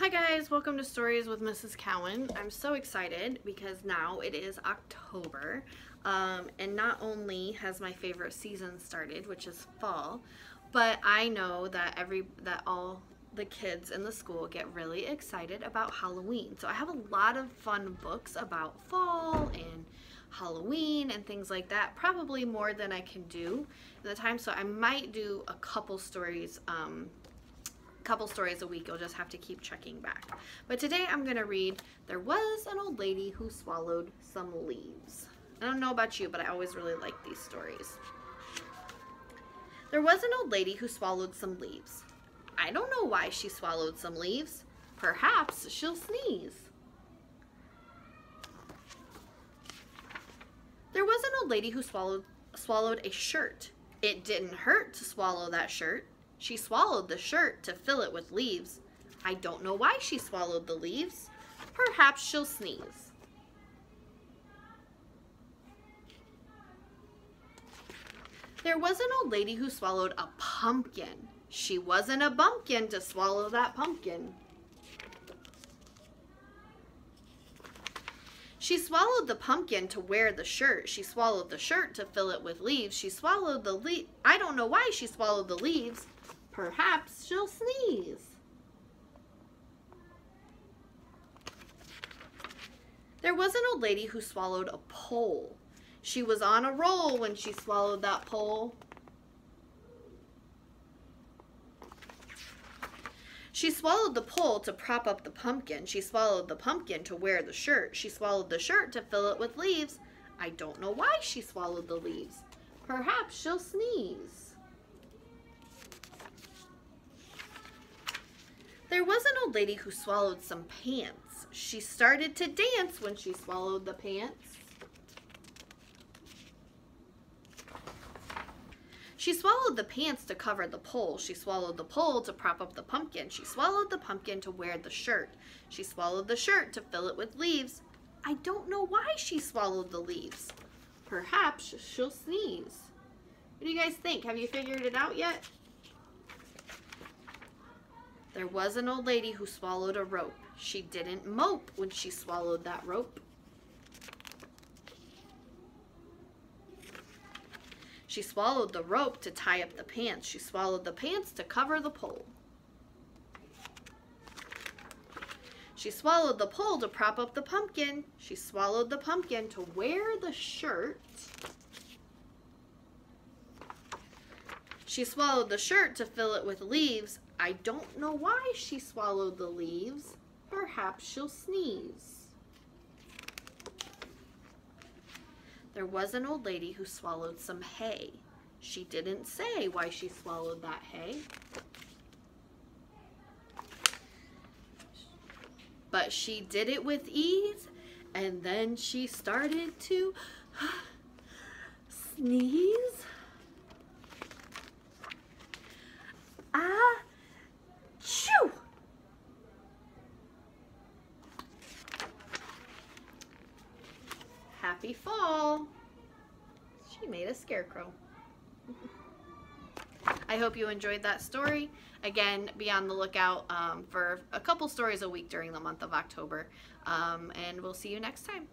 Hi guys, welcome to Stories with Mrs. Cowan. I'm so excited because now it is October um, and not only has my favorite season started, which is fall, but I know that every that all the kids in the school get really excited about Halloween. So I have a lot of fun books about fall and Halloween and things like that, probably more than I can do at the time. So I might do a couple stories um, couple stories a week. You'll just have to keep checking back. But today I'm going to read There Was an Old Lady Who Swallowed Some Leaves. I don't know about you, but I always really like these stories. There was an old lady who swallowed some leaves. I don't know why she swallowed some leaves. Perhaps she'll sneeze. There was an old lady who swallowed, swallowed a shirt. It didn't hurt to swallow that shirt. She swallowed the shirt to fill it with leaves. I don't know why she swallowed the leaves. Perhaps she'll sneeze. There was an old lady who swallowed a pumpkin. She wasn't a bumpkin to swallow that pumpkin. She swallowed the pumpkin to wear the shirt. She swallowed the shirt to fill it with leaves. She swallowed the leaf. I don't know why she swallowed the leaves. Perhaps she'll sneeze. There was an old lady who swallowed a pole. She was on a roll when she swallowed that pole. She swallowed the pole to prop up the pumpkin. She swallowed the pumpkin to wear the shirt. She swallowed the shirt to fill it with leaves. I don't know why she swallowed the leaves. Perhaps she'll sneeze. There was an old lady who swallowed some pants. She started to dance when she swallowed the pants. She swallowed the pants to cover the pole. She swallowed the pole to prop up the pumpkin. She swallowed the pumpkin to wear the shirt. She swallowed the shirt to fill it with leaves. I don't know why she swallowed the leaves. Perhaps she'll sneeze. What do you guys think? Have you figured it out yet? There was an old lady who swallowed a rope. She didn't mope when she swallowed that rope. She swallowed the rope to tie up the pants. She swallowed the pants to cover the pole. She swallowed the pole to prop up the pumpkin. She swallowed the pumpkin to wear the shirt. She swallowed the shirt to fill it with leaves. I don't know why she swallowed the leaves. Perhaps she'll sneeze. There was an old lady who swallowed some hay. She didn't say why she swallowed that hay. But she did it with ease, and then she started to sneeze. Ah, chew! Happy fall. She made a scarecrow. I hope you enjoyed that story. Again, be on the lookout um, for a couple stories a week during the month of October. Um, and we'll see you next time.